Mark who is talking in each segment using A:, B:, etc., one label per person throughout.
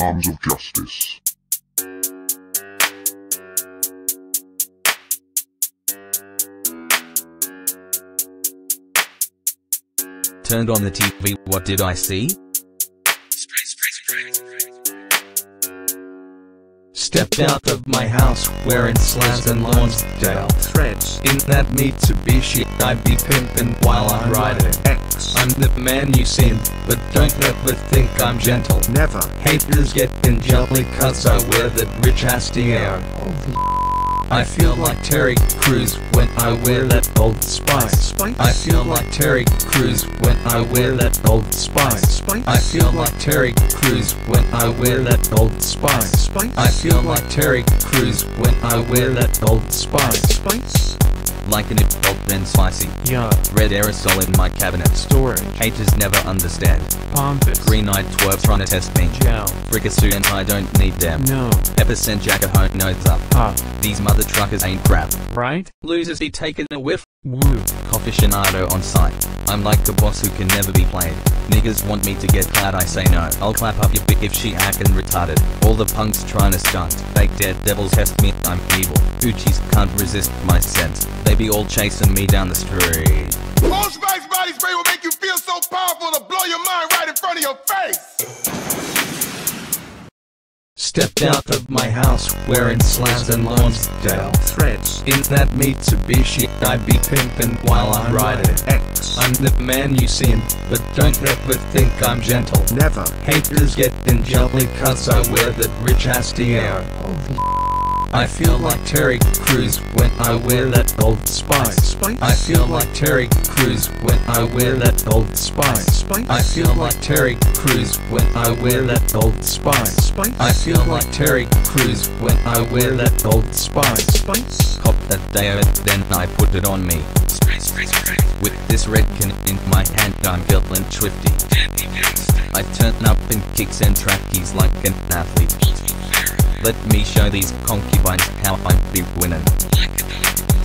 A: Arms of Justice.
B: Turned on the TV, what did I see? Stepped out of my house, wearing slabs and Lonsdale
C: threads.
B: In that Mitsubishi, I be pimpin' while I'm riding.
C: X
B: I'm the man you seen, but don't ever think I'm gentle.
C: Never.
B: Haters getting jelly cause I wear that rich ass air I feel like Terry Crews when I wear that Old Spice. I feel like Terry Crews when I wear that Old Spice. I feel like Terry Crews when I wear that Old. Spice. I feel like Terry Crews when I wear that Old Spice. Like an adult then spicy.
C: yeah
B: Red aerosol in my cabinet.
C: storage
B: Haters never understand.
C: pompous
B: Green eyed twerp trying to test me.
C: gel
B: Fricassee and I don't need them.
C: no
B: Ever sent Jack a home nose up.
C: ha
B: These mother truckers ain't crap.
C: right
B: Losers be taking a whiff.
C: woo Coffee
B: Coffeetionado on site. I'm like a boss who can never be played. Niggas want me to get clad, I say no. I'll clap up your bitch if she actin' retarded. All the punks trying to stunt. Fake dead devils test me, I'm evil. Uchis can't resist my scent. They be all chasing me down the street.
D: Old Spice body spray will make you feel so powerful to blow your mind right in front of your face.
B: Stepped out of my house wearing slabs and Lonsdale.
C: threads
B: In that Mitsubishi, I be pimpin' while I ride it.
C: X
B: I'm the man you seen, but don't ever think I'm gentle.
C: never
B: Haters getting jelly cause I wear that rich ass air. I feel like Terry Crews when I wear that Old Spice. I feel like Terry Crews when I wear that Old Spice. I feel like Terry Crews when I wear that Old Spice. I feel like Terry Crews when I wear that Old Spice. Cop that out, then I put it on me. With this red can in my hand, I'm feeling swifty. I turn up in kicks and trackies like an athlete. Let me show these concubines how I be winning.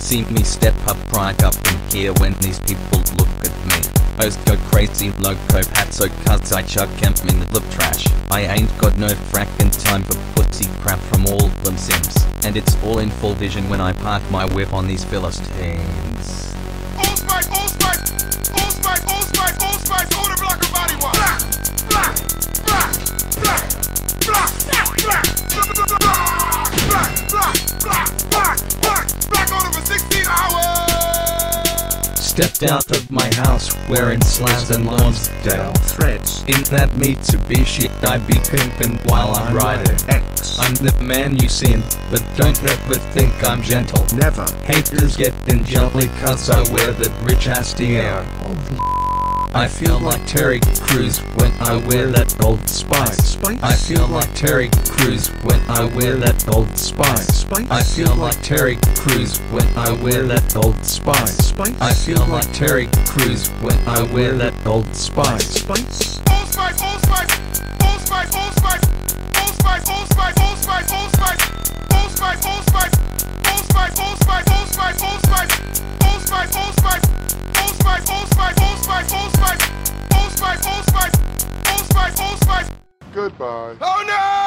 B: See me step up right up in here when these people look at me. Hoes go crazy, loco so cuz I chuck 'em in the trash. I ain't got no frackin' time for pussy crap from all them sims. And it's all in full vision when I park my whip on these Philistines.
D: Old Spice, Old Spice, Old Spice, Old Spice, Old Spice, block of body wash. Black, black, black, black, black, black, black, black, black, black, black, black, black on it for 16 hours.
B: Stepped out of my house wearing slabs and Lonsdale.
C: threads
B: In that Mitsubishi, I be pimpin' while I'm riding.
C: X
B: I'm the man you seen, but don't ever think I'm gentle.
C: never
B: Haters getting jelly cause I wear that rich ass air. I feel like Terry Crews when I wear that Old Spice.
C: Spice.
B: I feel like Terry Crews when I wear that Old Spice.
C: Spice.
B: I feel like Terry Crews when I wear that Old Spice.
C: Spice.
B: I feel like Terry Crews when I wear that Old Spice.
C: spice
D: Old Spice, Old Spice, Old Spice, Old Spice, Goodbye. Oh, no!